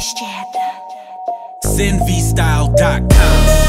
Jeszcze. SinVStyle.com